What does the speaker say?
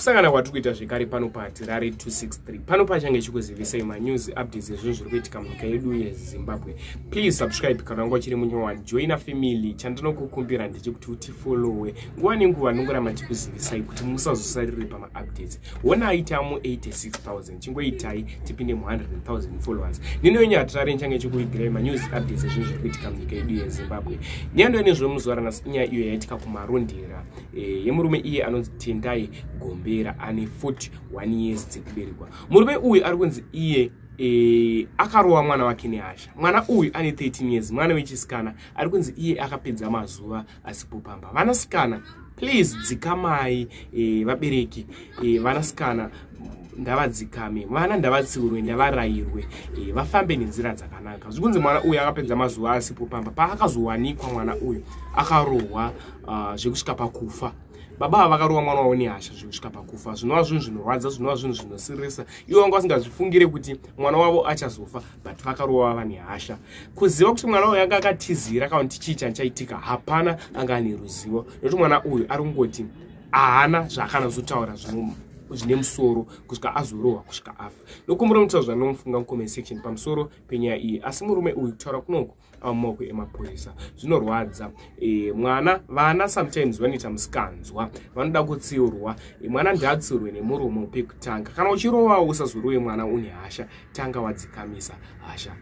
kusangana kwatiri kuita zvekare pano patirare 263 pano pachange chikuzivisai manews updates ezvinhu zviri kuitika munyika yedu yezimbabwe. Please subscribe kana wanga uchiri munyowani joina family chandinokukumbira ndechekuti utifolowe. Nguva nenguva nongoramba tikuzivisai kuti musazosarire pamaupdates onai tamu 86000 chingoitai tipinde mu100000 followers. Nino yenyu hatirare nchange chikuigirai manews updates ezvinhu zviri kuitika munyika yedu yezimbabwe. Nyando yenezvemuzuva ranhasi inyaya iyo yaitika kumarondera e, yemurume iye anonzi tendai gombera ane 41 years dzekuberekwa. Murume uyu ari kunzi iye E, akarova mwana wake nehasha mwana uyu ane 13 years mwana wechisikana ari kunzi iye akapedza mazuva asipopamba vanasikana please dzikamai e, vabereki e, vanasikana ndavadzikame vana ndavatsiurwe ndavarayirwe. E, vafambe nenzira dzakanaka. Zvikunzi mwana uyu akapedza mazuva asipopamba paakazowanikwa mwana uyu akarohwa uh, zvekusvika pakufa. Baba ava vakarowa mwana wavo nehasha zvekusvika pakufa. Zvinova zvinhu zvinorwadza zvinova zvinhu zvinosirisa. Ivo vanga vasingazvifungire kuti mwana wavo achazofa but vakarowa vava nehasha. Kuziva kuti mwana uyu anga akatizira kaunti chii chachaitika hapana anga ane ruzivo. Nokuti mwana uyu ari kungoti haana zvaakanazotaura zvine musoro kusvika azorohwa kusvika afa. Nokumbura mutauro zvanomufunga mucomment section pamusoro penyaya iyi asi murume uyu kutaura kunoku ava mumaoko emapurisa. Zvinorwadza. E, mwana vana sometimes vanoita musikanzwa vanoda kutsiurwa. E, mwana ndiatsiurwe nemuromo pekutanga kana uchirovawo usazorowe mwana une hasha tanga wadzikamisa hasha